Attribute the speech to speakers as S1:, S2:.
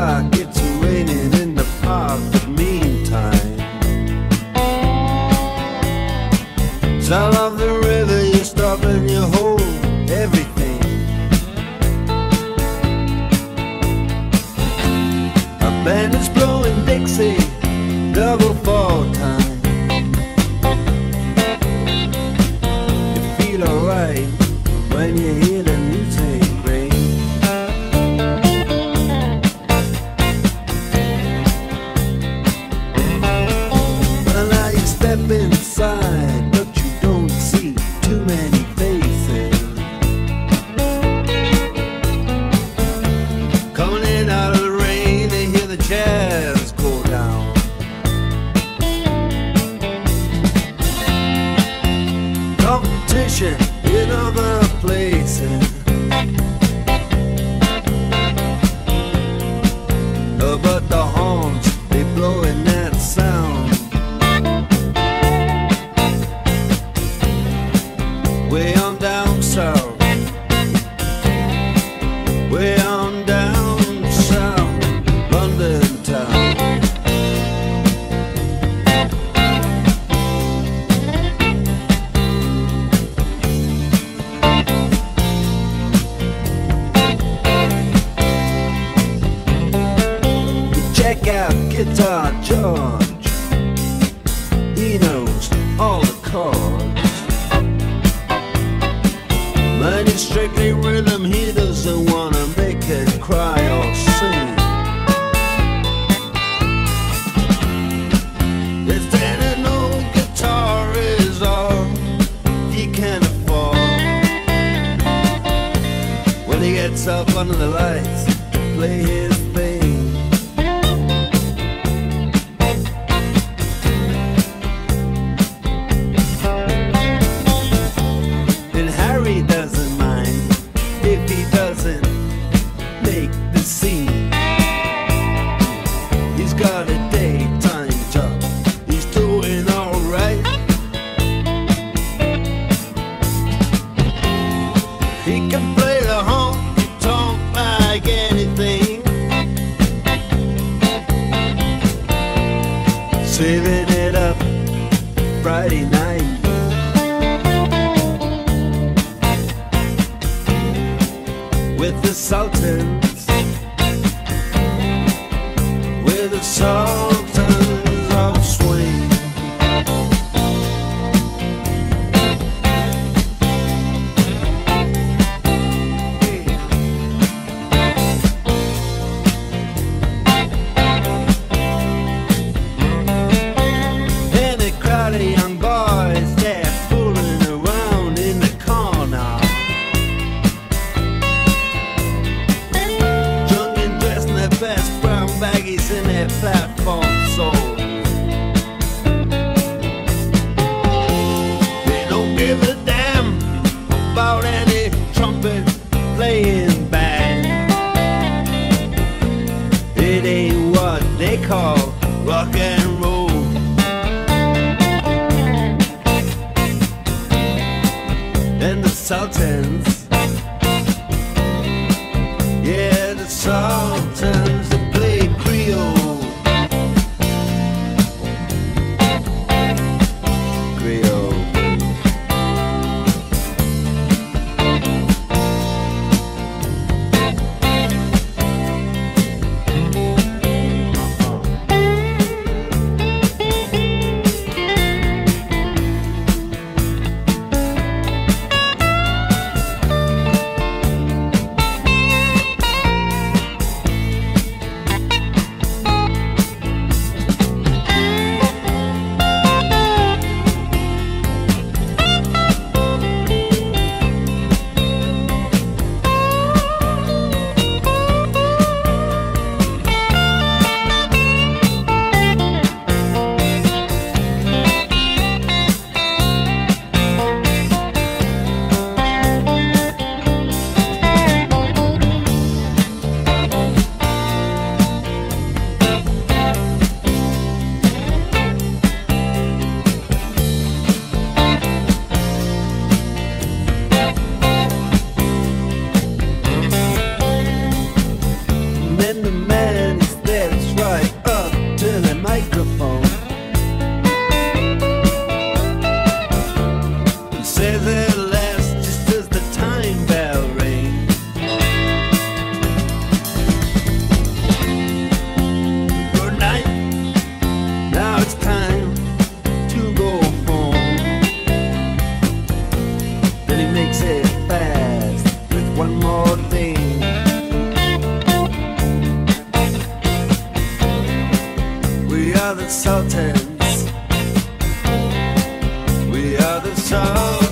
S1: o'clock, it's raining in the park, but meantime. Sound of the river, you stop and you hold everything. A band is blowing Dixie, double fall time. You feel alright when you hear the shit. check out Guitar George. He knows all the chords. Man, is strictly rhythm, he doesn't wanna make it cry or sing. up under the lights, play his can play the honky tonk like anything. Saving it up Friday night. With the Sultans, with the song. Sultans. Sultans. We are the Sultans.